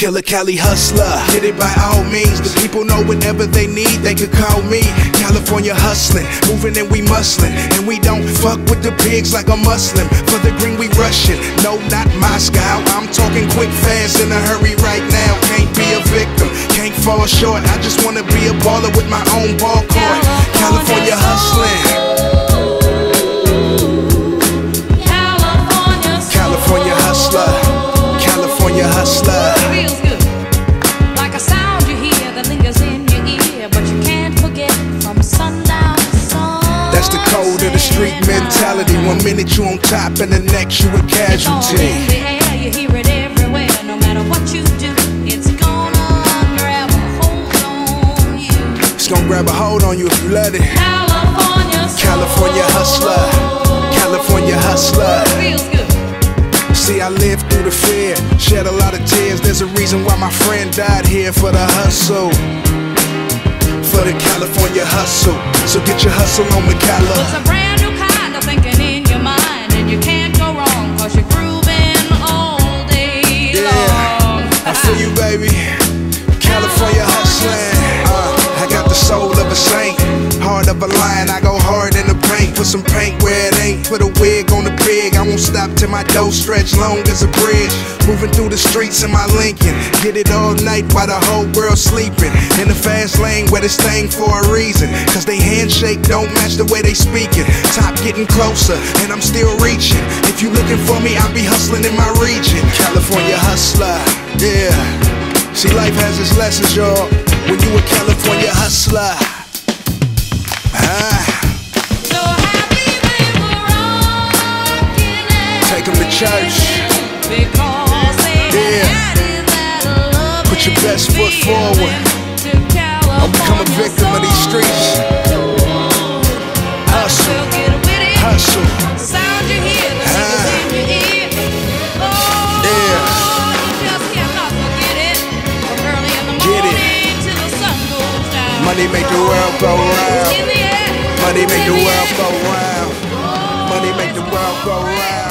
Killer Cali hustler, get it by all means. The people know whatever they need, they could call me. California hustling, moving and we muscling. And we don't fuck with the pigs like a Muslim. For the green, we rushing. No, not Moscow. I'm talking quick, fast, in a hurry right now. Can't be a victim, can't fall short. I just wanna be a baller with my own ball court. California hustling. Street mentality. One minute you on top and the next you a It's all in casualty. the you hear it everywhere. No matter what you do, it's gonna grab a hold on you. It's gonna grab a hold on you if you let it. California, soul. California hustler, California hustler. Feels good. See, I lived through the fear, shed a lot of tears. There's a reason why my friend died here for the hustle. For the California hustle. So get your hustle on the Cali. It's a brand new kind of thinking in your mind, and you can't go wrong, cause you're grooving all day long. Yeah, I feel you, baby. California hustling. Uh, I got the soul of a saint, heart of a lion. I go hard in put some paint where it ain't. Put a wig on the pig. I won't stop till my dough stretch long as a bridge. Moving through the streets in my Lincoln, get it all night while the whole world sleeping. In the fast lane where this thing for a reason. Cause they handshake don't match the way they speaking. Top getting closer, and I'm still reaching. If you looking for me, I'll be hustling in my region. California hustler, yeah. See, life has its lessons, y'all. When you a California hustler. Ah, best foot forward. Don't become a victim of these streets. Hustle, hustle. Ah. Money make the world go round. Money make the world go round. Money make the world go round.